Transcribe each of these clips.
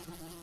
Ha, ha, ha.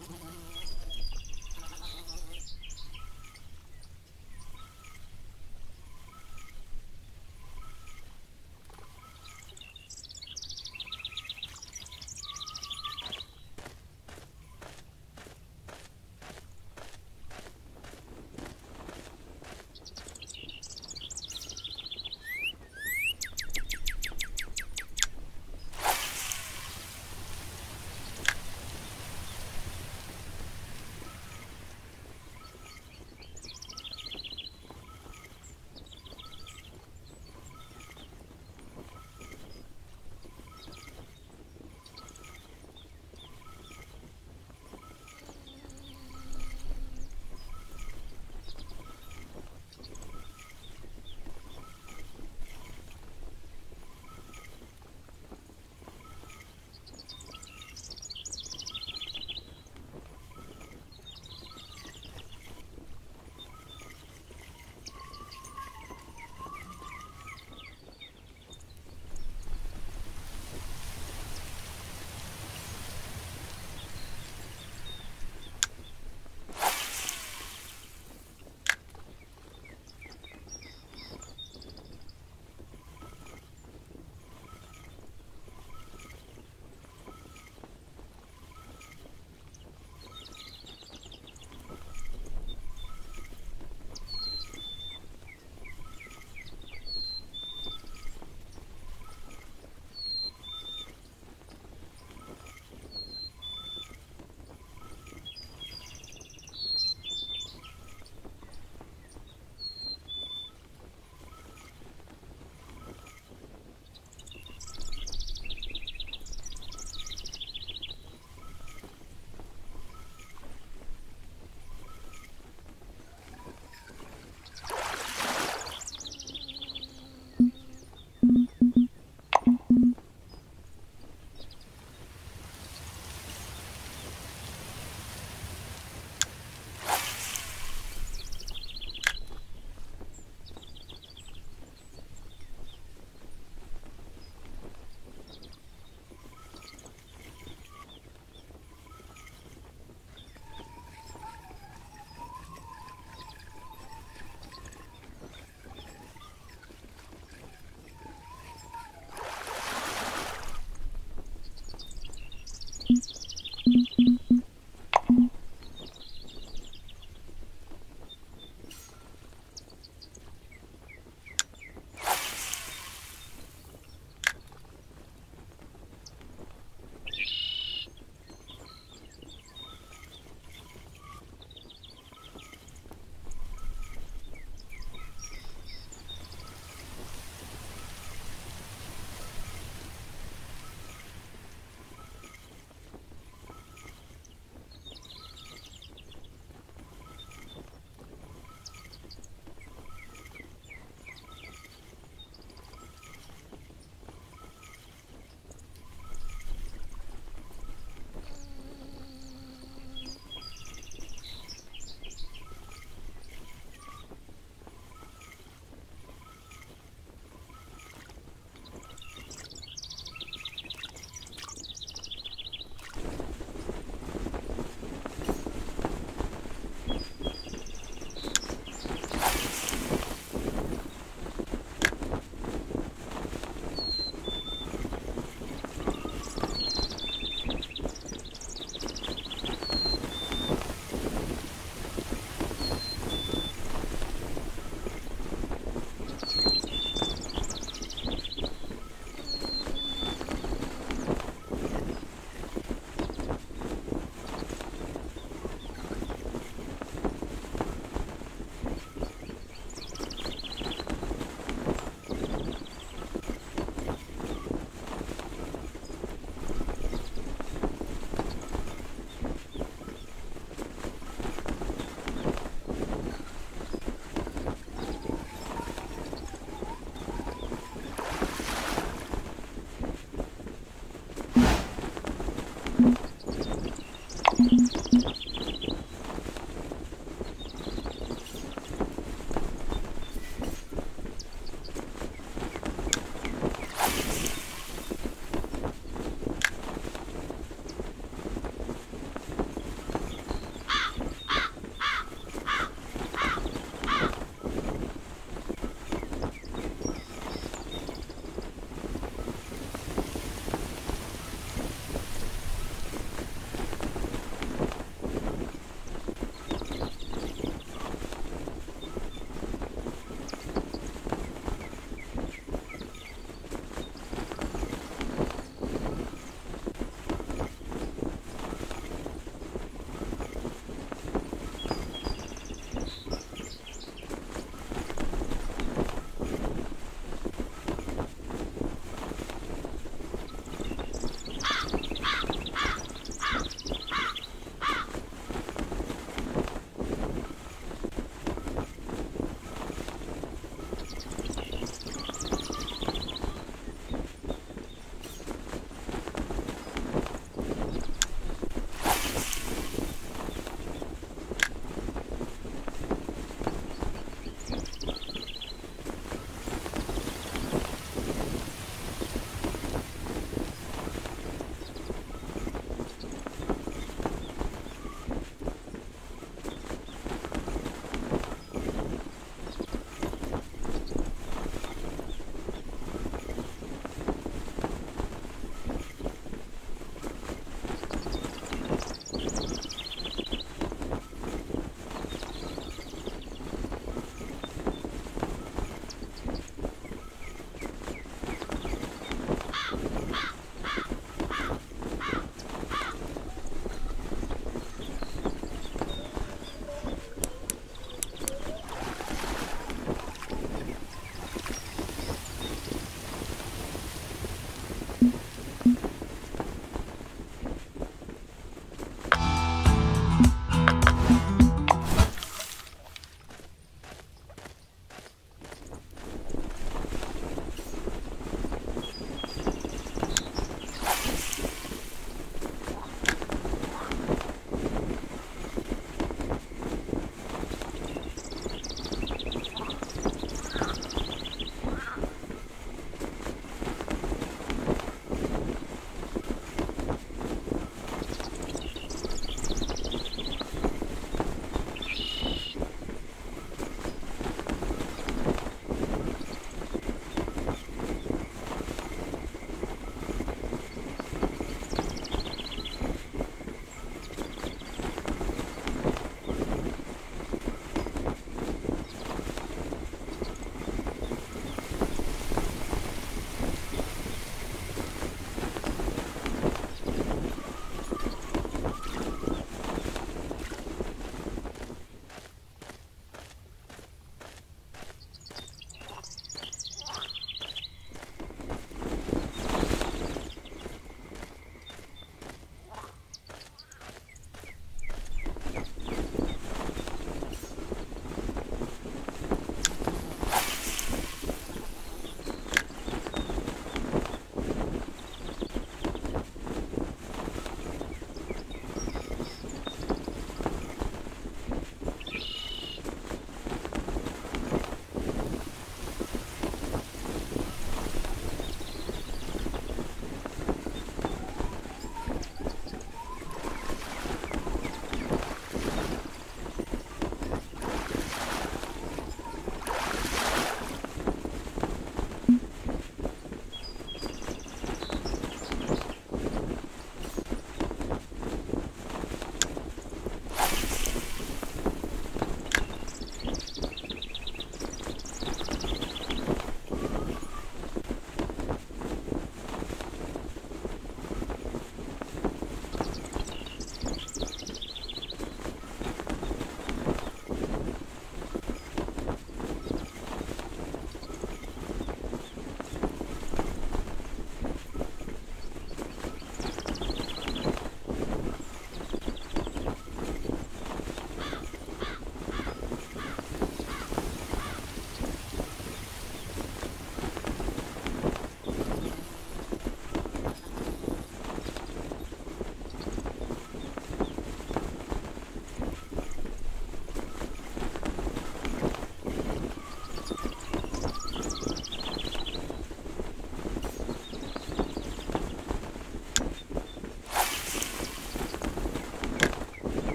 not tomorrow.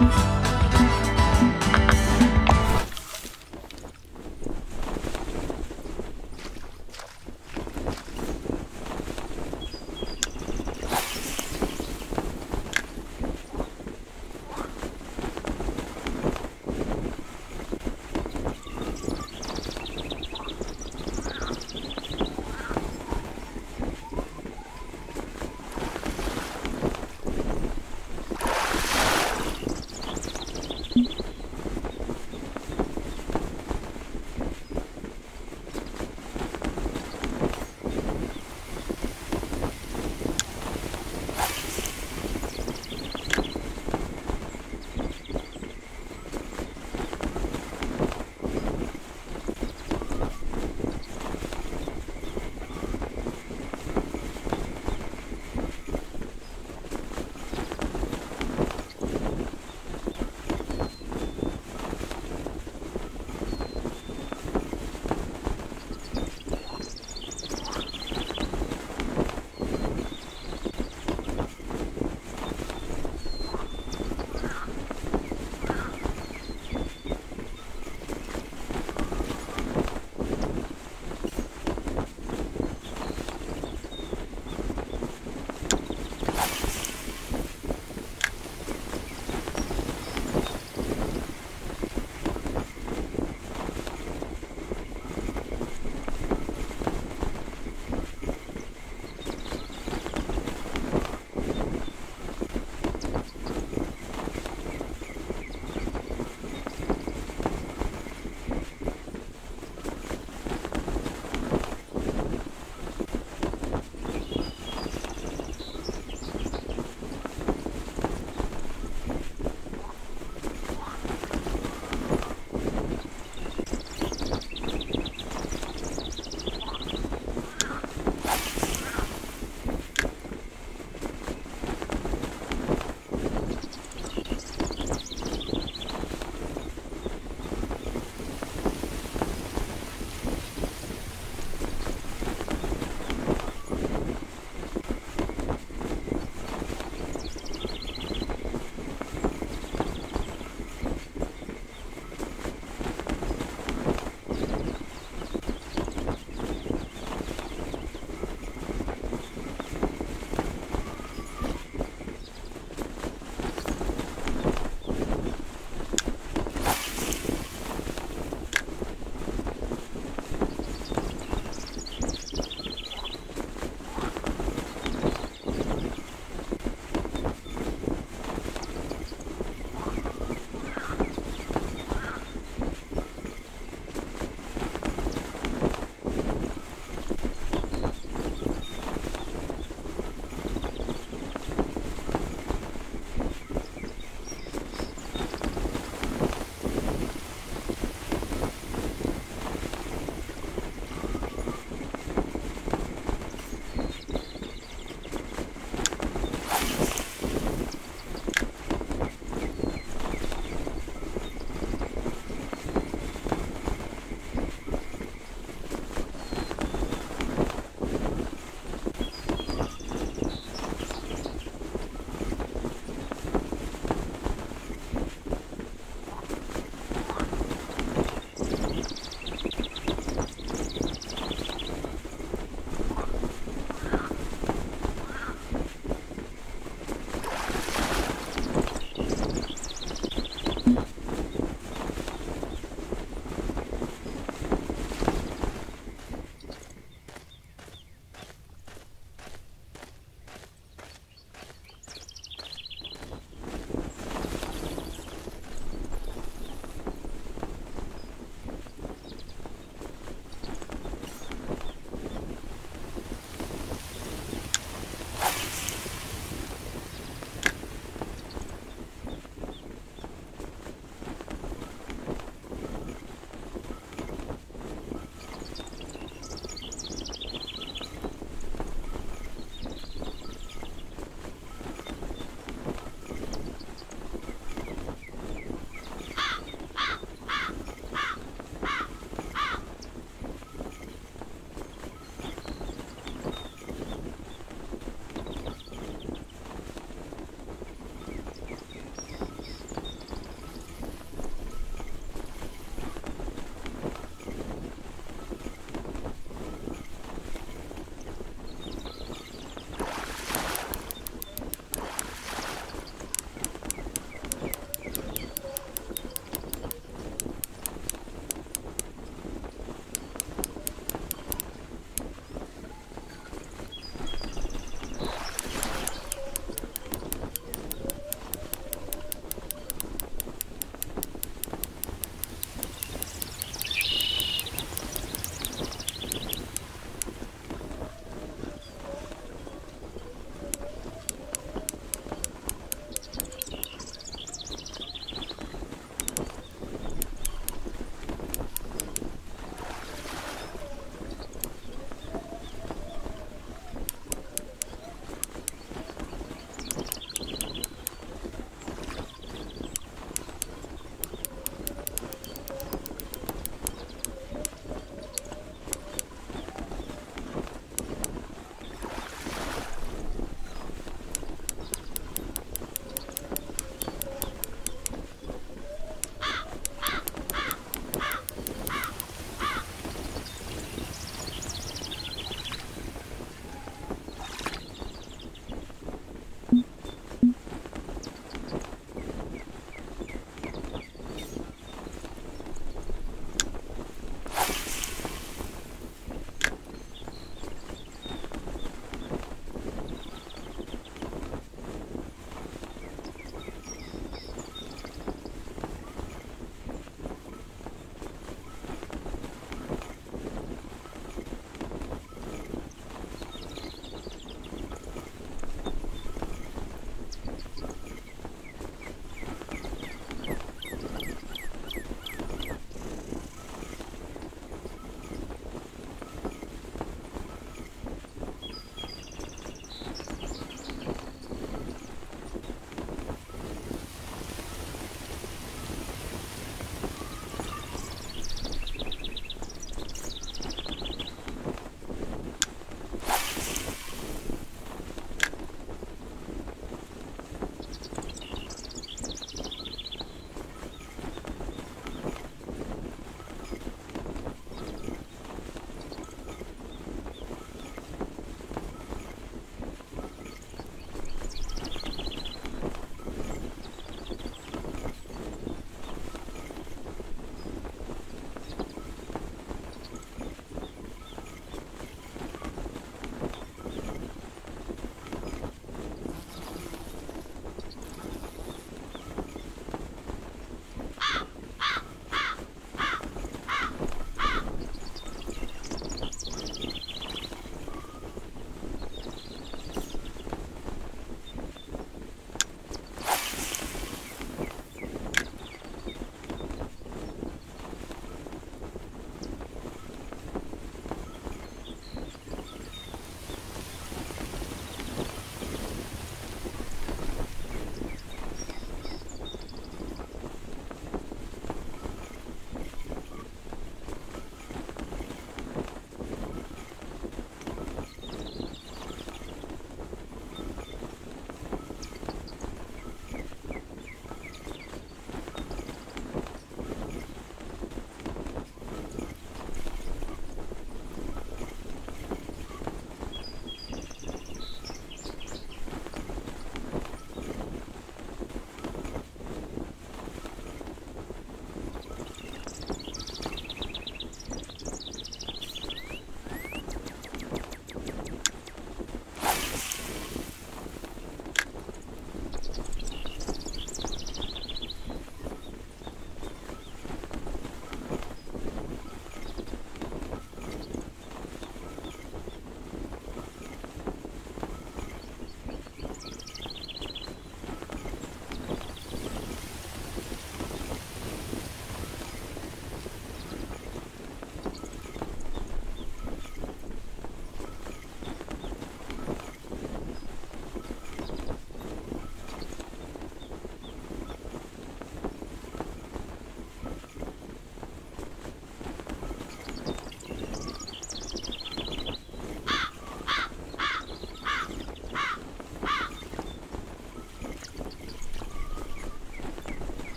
Bye.